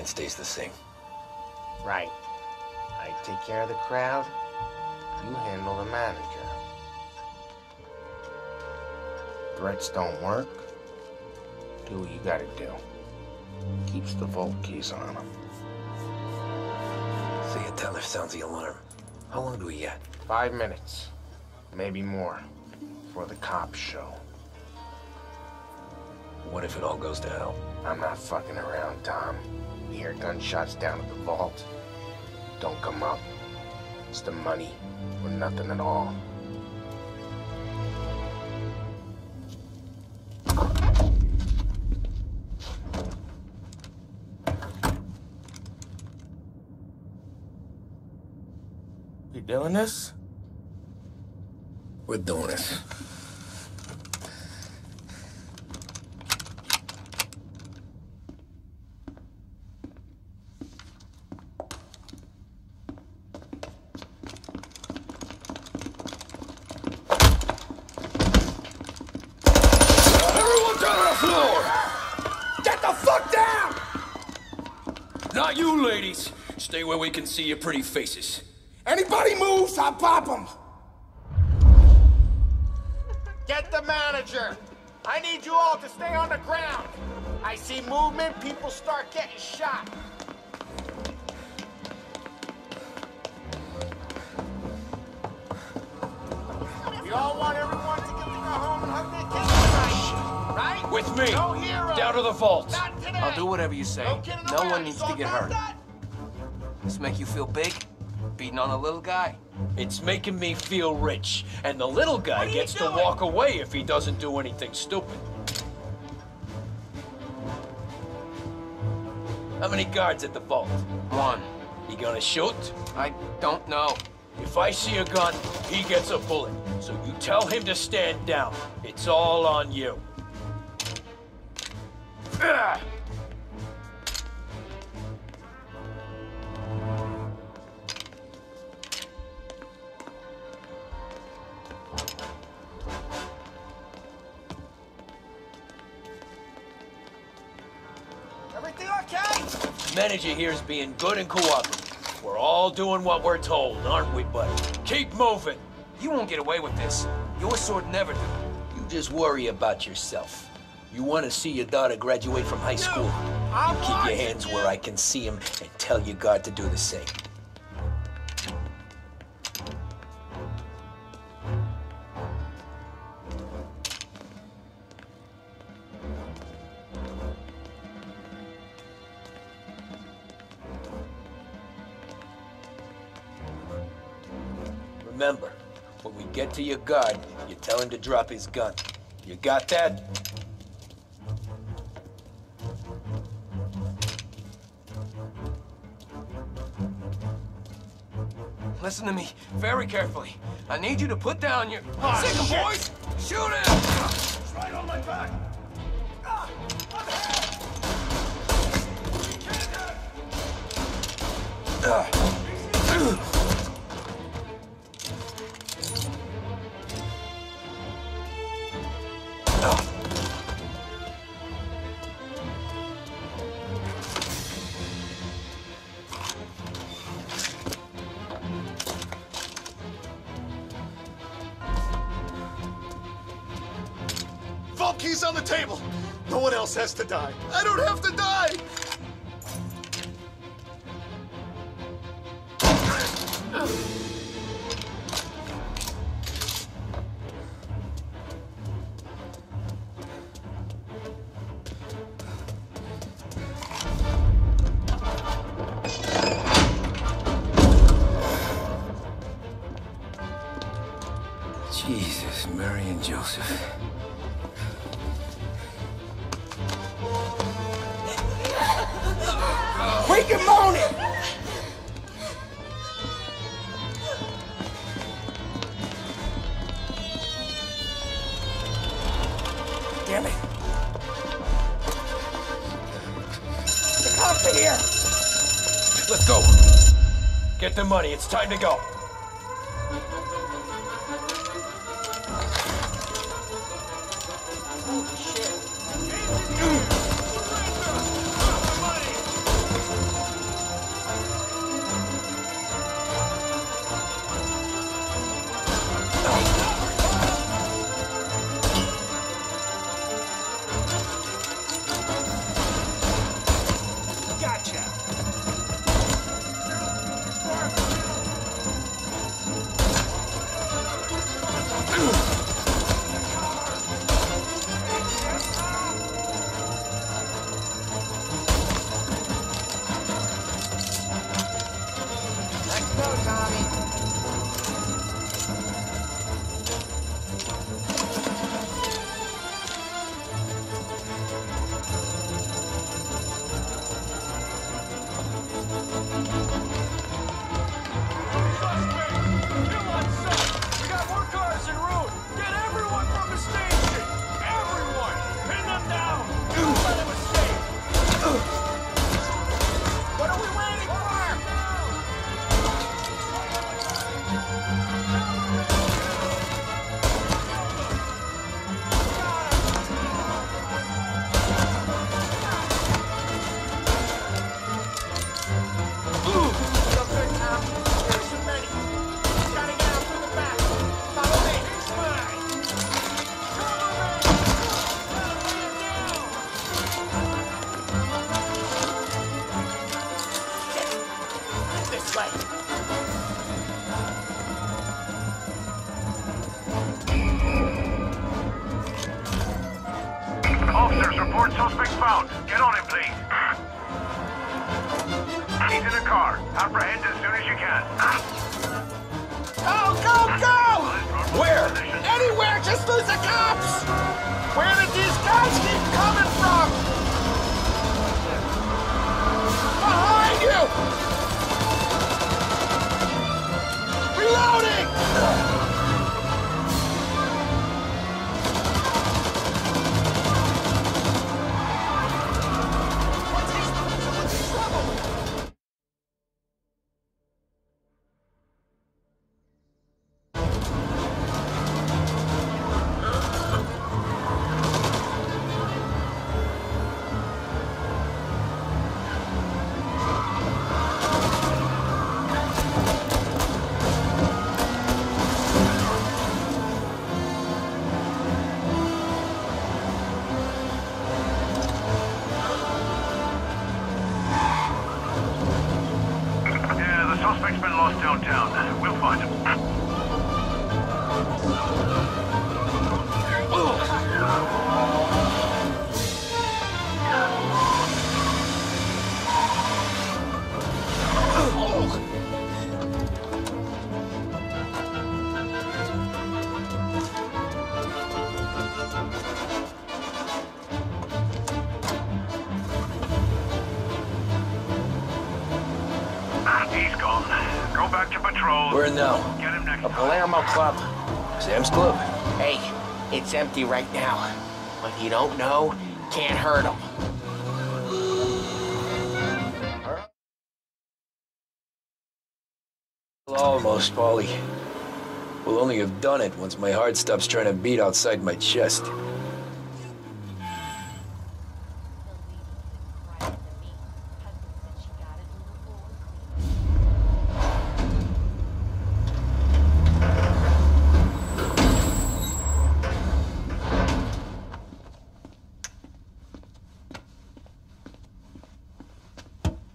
Plan stays the same. Right. I take care of the crowd. You handle the manager. Threats don't work. Do what you gotta do. Keeps the vault keys on him. See a teller sounds the alarm. How long do we get? Five minutes. Maybe more. Before the cops show. What if it all goes to hell? I'm not fucking around, Tom. You hear gunshots down at the vault. Don't come up. It's the money, or nothing at all. You doing this? We're doing this. Stay where we can see your pretty faces. Anybody moves, I'll pop them. Get the manager! I need you all to stay on the ground. I see movement, people start getting shot. You all want everyone to get to go home and hug their kids tonight, right? With me. No. Down to the vault. Not today. I'll do whatever you say. No No one needs to get hurt. Make you feel big? Beating on a little guy? It's making me feel rich, and the little guy gets to walk away if he doesn't do anything stupid. How many guards at the vault? One. You gonna shoot? I don't know. If I see a gun, he gets a bullet. So you tell him to stand down. It's all on you. Ah! Manager here is being good and cooperative. We're all doing what we're told, aren't we, buddy? Keep moving. You won't get away with this. Your sword never do. You just worry about yourself. You want to see your daughter graduate from high school. I'm You keep your hands you. where I can see them and tell your guard to do the same. To your guard, you tell him to drop his gun. You got that? Listen to me very carefully. I need you to put down your... Ah, Sick boys! Shoot him! Else has to die. I don't have to die. Time to go. Oh, He's club. Sam's Club. Hey, it's empty right now. But you don't know, can't hurt him. Almost, Paulie. We'll only have done it once my heart stops trying to beat outside my chest.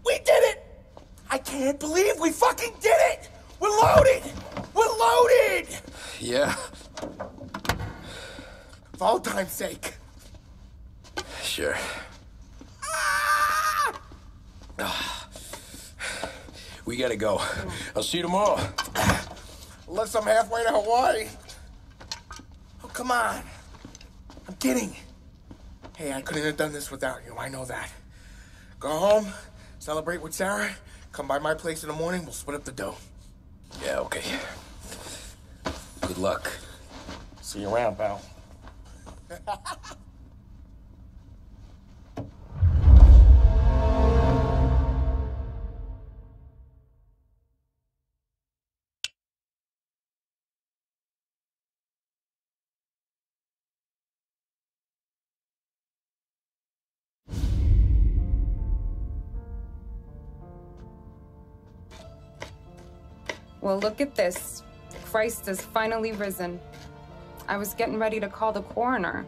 We did it! I can't believe we fucking did it! We're loaded! We're loaded! Yeah, For all time's sake. sure. Ah! We gotta go. I'll see you tomorrow. Unless I'm halfway to Hawaii. Oh, come on. I'm kidding. Hey, I couldn't have done this without you. I know that. Go home, celebrate with Sarah, come by my place in the morning, we'll split up the dough. Yeah, okay. Good luck. See you around, pal. Well, look at this. Christ has finally risen. I was getting ready to call the coroner.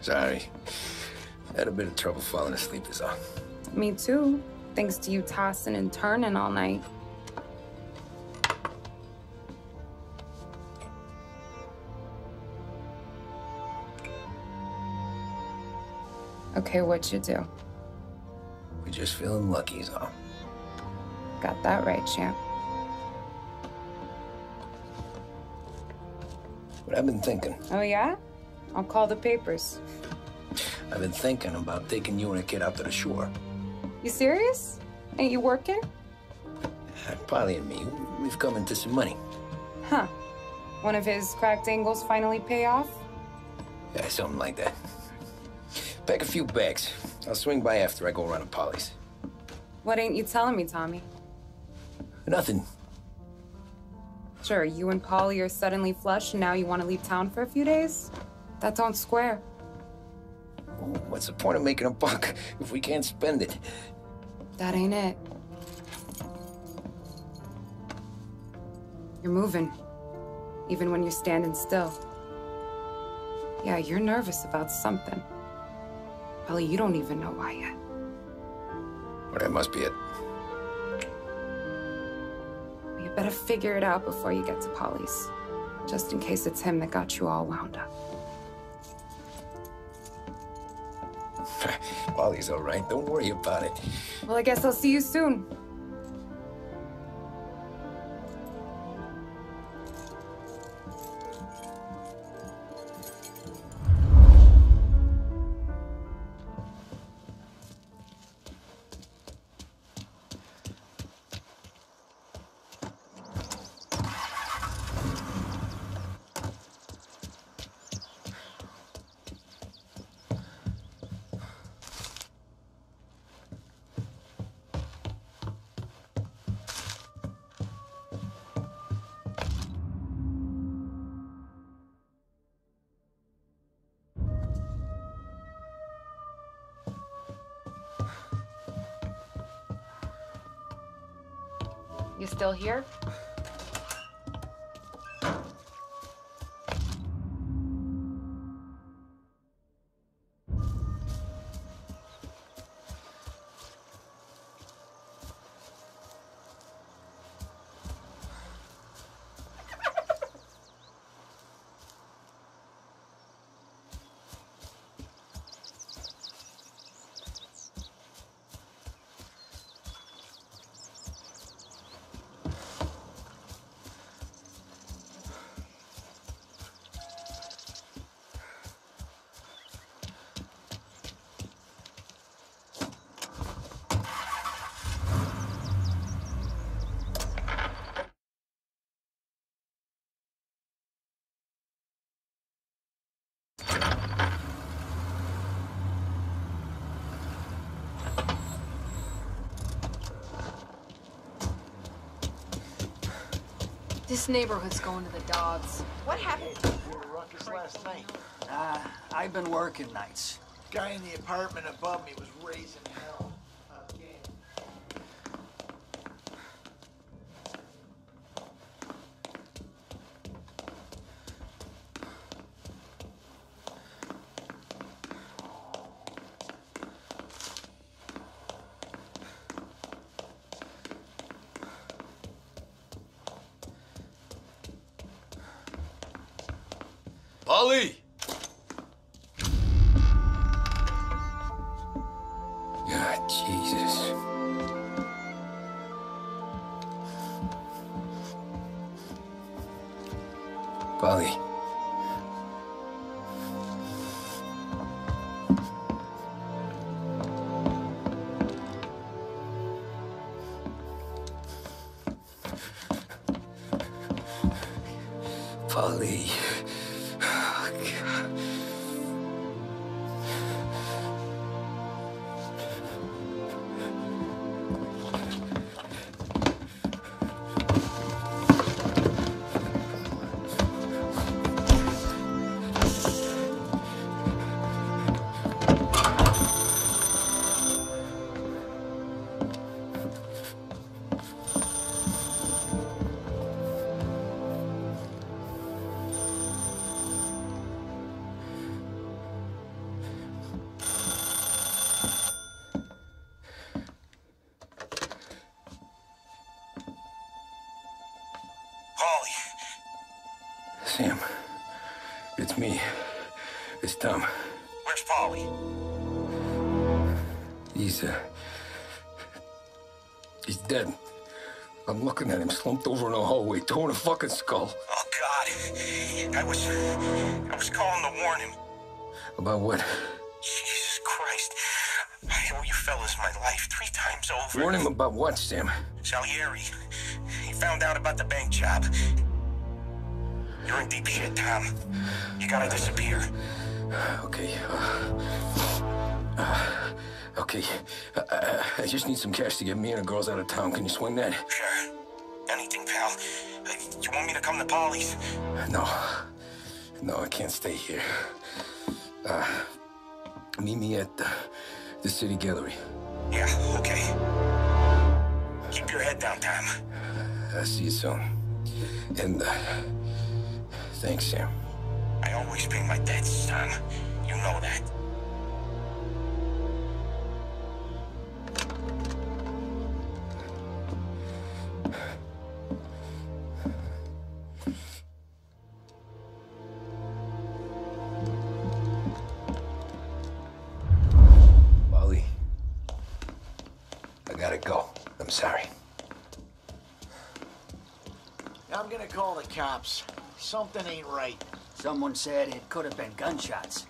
Sorry. Had a bit of trouble falling asleep is all. Me too, thanks to you tossing and turning all night. Okay, what you do? We're just feeling lucky is all. Got that right, champ. But I've been thinking. Oh, yeah? I'll call the papers. I've been thinking about taking you and a kid out to the shore. You serious? Ain't you working? Uh, Paulie and me, we've come into some money. Huh. One of his cracked angles finally pay off? Yeah, something like that. Pack a few bags. I'll swing by after I go around to Paulie's. What ain't you telling me, Tommy? Nothing. Sure, you and Paulie are suddenly flush and now you want to leave town for a few days? That don't square. What's the point of making a buck if we can't spend it? That ain't it. You're moving, even when you're standing still. Yeah, you're nervous about something. Probably you don't even know why yet. Well, that must be it. You better figure it out before you get to Paulie's. Just in case it's him that got you all wound up. Paulie's all right. Don't worry about it. Well, I guess I'll see you soon. Here? This neighborhood's going to the dogs. What happened? You were ruckus last night. Uh, I've been working nights. Guy in the apartment above me was raising hell. Sam, it's me. It's Tom. Where's Paulie? He's, uh. He's dead. I'm looking at him slumped over in a hallway, torn a fucking skull. Oh, God. I was. I was calling to warn him. About what? Jesus Christ. I owe you fellas my life three times over. Warn him about what, Sam? Salieri. He found out about the bank job. You're in deep shit, Tom. You gotta disappear. Okay. Uh, uh, okay. Uh, I just need some cash to get me and the girls out of town. Can you swing that? Sure. Anything, pal. Uh, You want me to come to Paulie's? No. No, I can't stay here. Uh, meet me at the, the city gallery. Yeah, okay. Keep your head down, Tom. I'll see you soon. And, uh, thanks, Sam. I always pay my debts, son. You know that. Wally. I gotta go. I'm sorry. I'm gonna call the cops. Something ain't right. Someone said it could have been gunshots.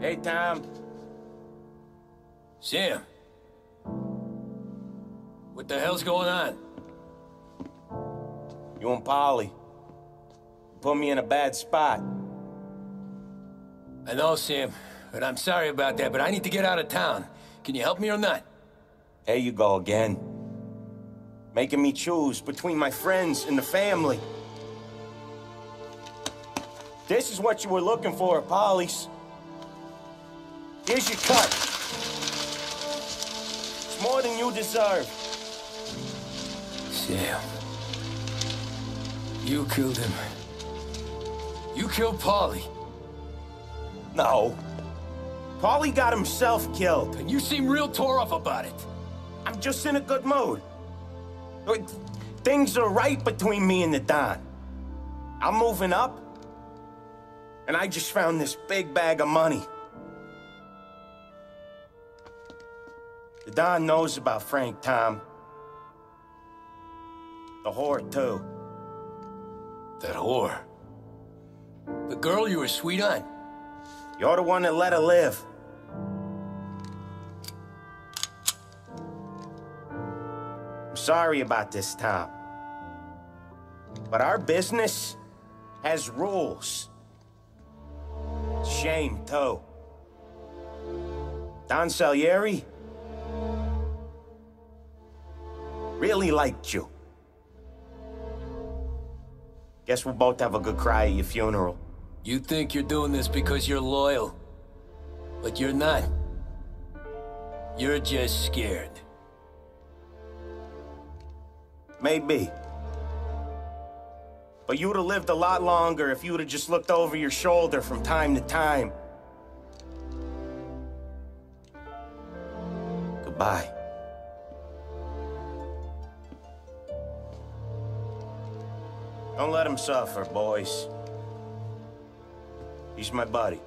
Hey, Tom. Sam. What the hell's going on? You and Paulie. Put me in a bad spot. I know, Sam, but I'm sorry about that, but I need to get out of town. Can you help me or not? There you go again. Making me choose between my friends and the family. This is what you were looking for, Paulie's. Here's your cut. It's more than you deserve. Sam. You killed him. You killed Paulie. No. Paulie got himself killed. And you seem real tore up about it. I'm just in a good mood. Things are right between me and the Don. I'm moving up, and I just found this big bag of money. The Don knows about Frank Tom. The whore, too. That whore? The girl you were sweet on? You're the one that let her live. I'm sorry about this, Tom. But our business has rules. Shame, too. Don Salieri really liked you. Guess we'll both have a good cry at your funeral. You think you're doing this because you're loyal. But you're not. You're just scared. Maybe. But you'd have lived a lot longer if you'd have just looked over your shoulder from time to time. Goodbye. Don't let him suffer, boys. He's my buddy.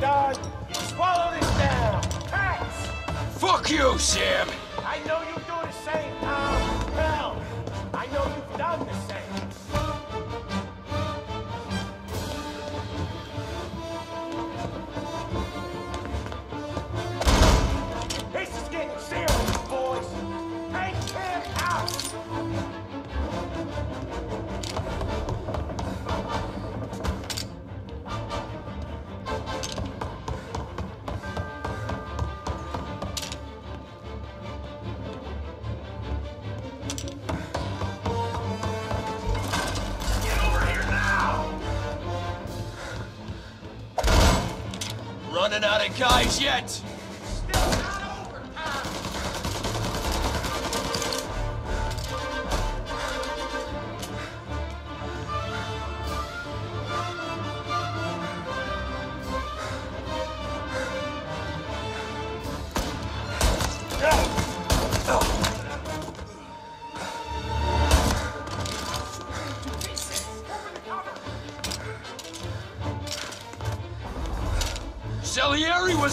Dog? You swallow this down. Cats! Fuck you, Sam!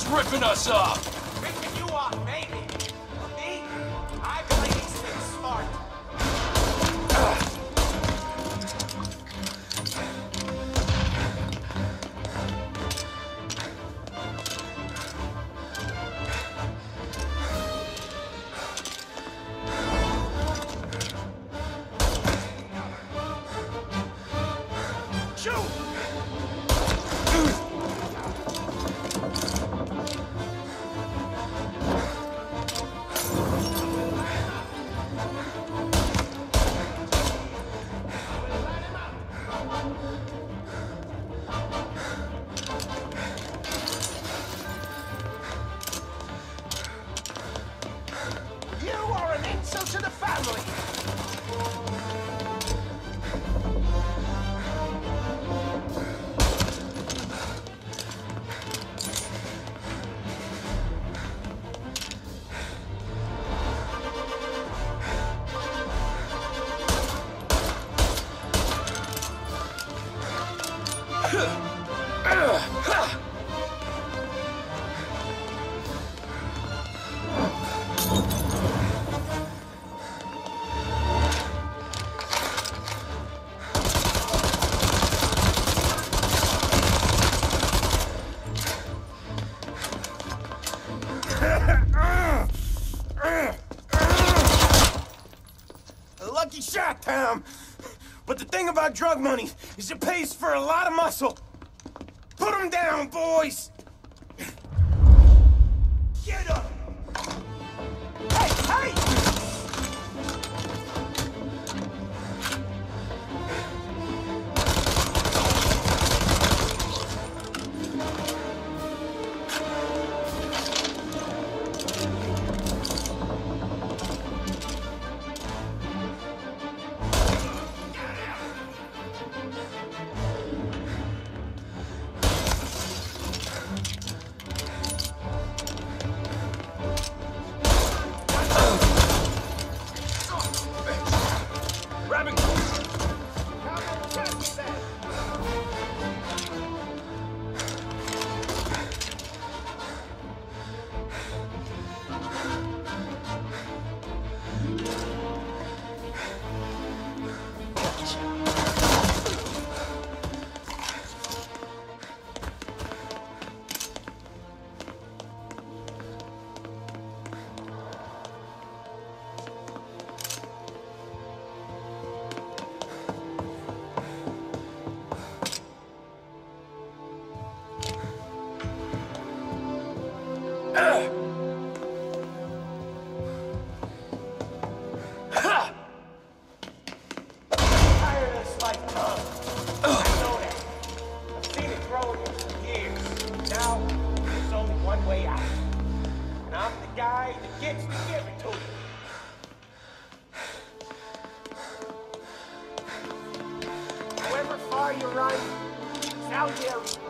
Ripping us off! Money is it pays for a lot of muscle.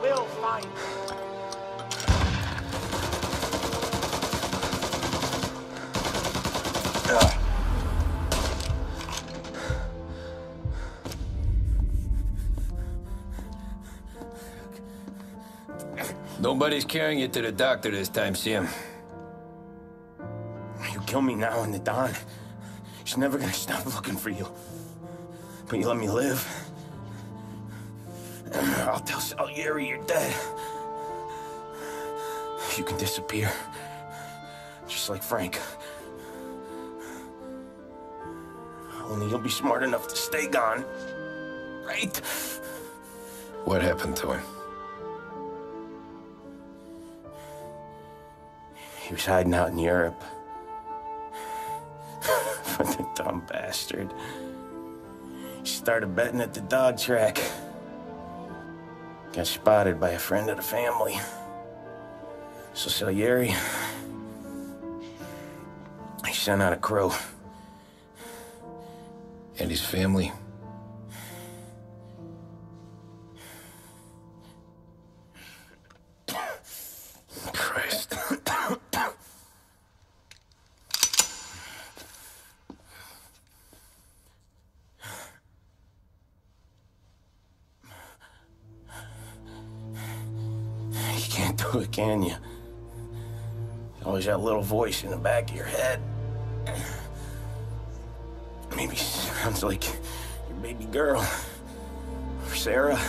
Will find. Nobody's carrying you to the doctor this time, Sam. You kill me now in the Don. She's never gonna stop looking for you. But you let me live. Salieri you're dead. You can disappear. Just like Frank. Only you'll be smart enough to stay gone. Right? What happened to him? He was hiding out in Europe. but the dumb bastard. He started betting at the dog track. Got spotted by a friend of the family. So Salieri, he sent out a crew. And his family? It, can you? Always that little voice in the back of your head. Maybe sounds like your baby girl. Or Sarah.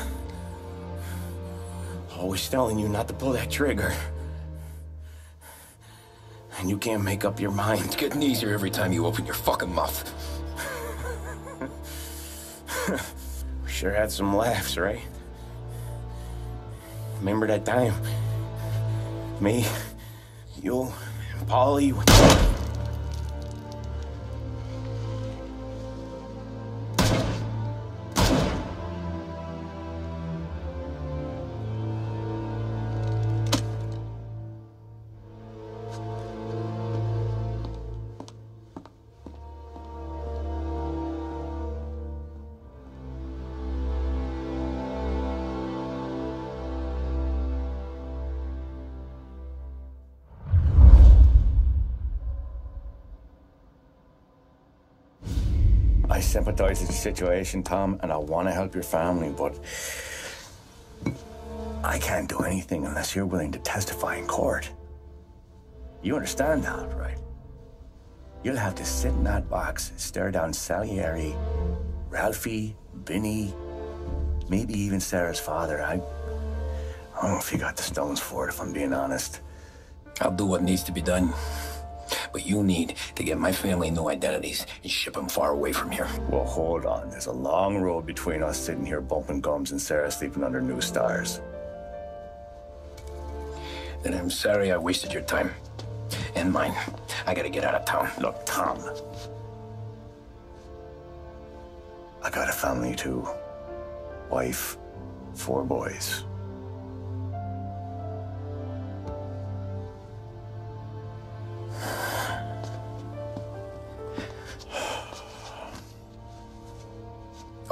Always telling you not to pull that trigger. And you can't make up your mind. It's getting easier every time you open your fucking mouth. we sure had some laughs, right? Remember that time? Me, you, Paulie. I sympathize with the situation, Tom, and I want to help your family, but I can't do anything unless you're willing to testify in court. You understand that, right? You'll have to sit in that box, stare down Salieri, Ralphie, Vinny, maybe even Sarah's father. I, I don't know if you got the stones for it, if I'm being honest. I'll do what needs to be done. But you need to get my family new identities and ship them far away from here. Well, hold on. There's a long road between us sitting here bumping gums and Sarah sleeping under new stars. Then I'm sorry I wasted your time. And mine. I gotta get out of town. Look, Tom. I got a family too. Wife, four boys.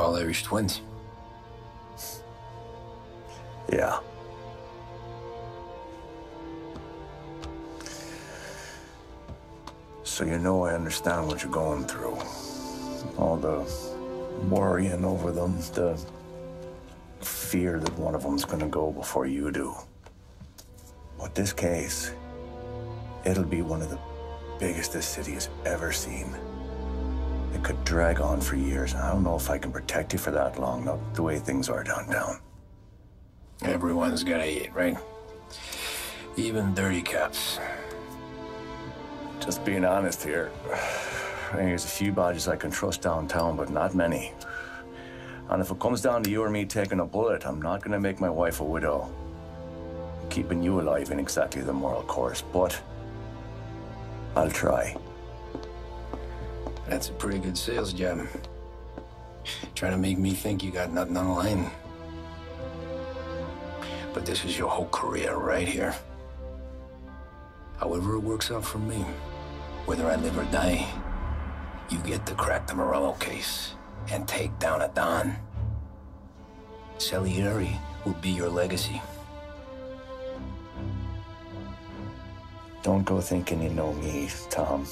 All Irish twins. Yeah. So you know I understand what you're going through. All the worrying over them, the fear that one of them's gonna go before you do. But this case, it'll be one of the biggest this city has ever seen. It could drag on for years. I don't know if I can protect you for that long, not the way things are downtown. Everyone's gotta eat, right? Even dirty cops. Just being honest here. I think there's a few bodies I can trust downtown, but not many. And if it comes down to you or me taking a bullet, I'm not gonna make my wife a widow. Keeping you alive ain't exactly the moral course, but I'll try. That's a pretty good sales job. Trying to make me think you got nothing on the line. But this is your whole career right here. However it works out for me, whether I live or die, you get to crack the Morello case and take down a Don. Salieri will be your legacy. Don't go thinking you know me, Tom.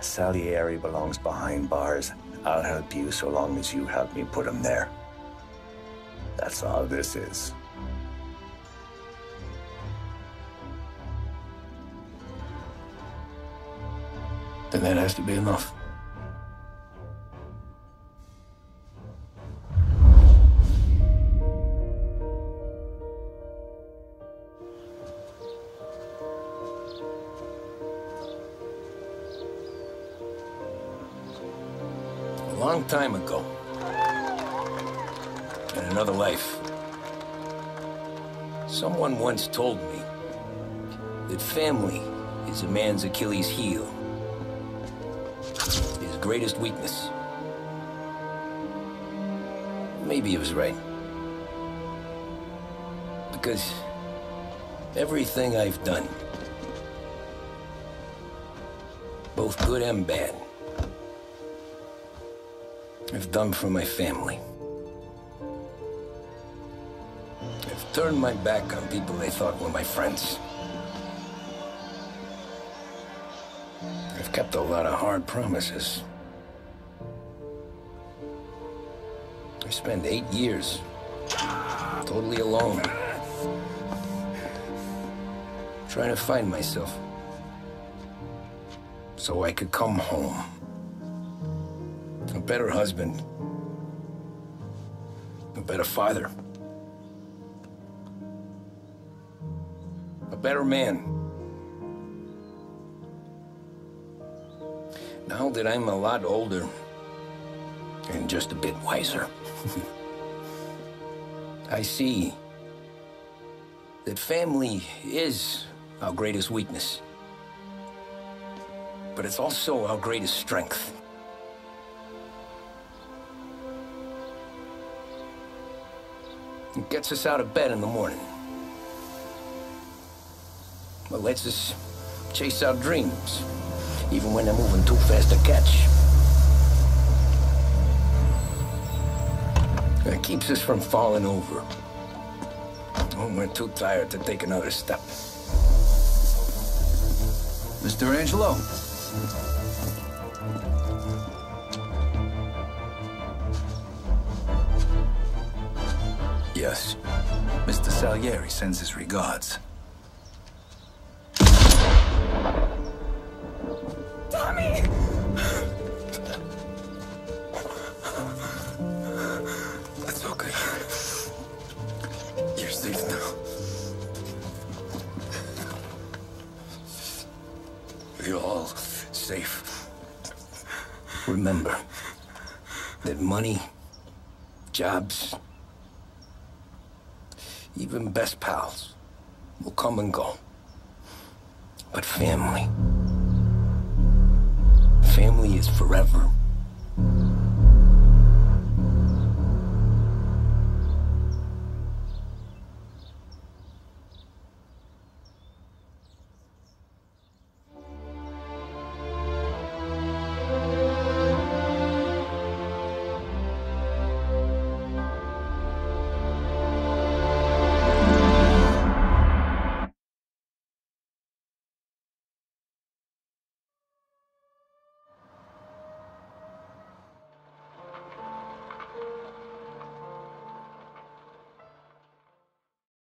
Salieri belongs behind bars. I'll help you so long as you help me put him there. That's all this is. Then that has to be enough. Time ago, in another life, someone once told me that family is a man's Achilles heel, his greatest weakness. Maybe he was right. Because everything I've done, both good and bad, I've done for my family. I've turned my back on people they thought were my friends. I've kept a lot of hard promises. I spent eight years totally alone. Trying to find myself. So I could come home. A better husband. A better father. A better man. Now that I'm a lot older and just a bit wiser, I see that family is our greatest weakness. But it's also our greatest strength. Gets us out of bed in the morning. It lets us chase our dreams, even when they're moving too fast to catch. It keeps us from falling over when we're too tired to take another step. Mr. Angelo. Yes. Mr. Salieri sends his regards. Tommy! That's okay. You're safe now. You're all safe. Remember that money, jobs, even best pals will come and go. But family, family is forever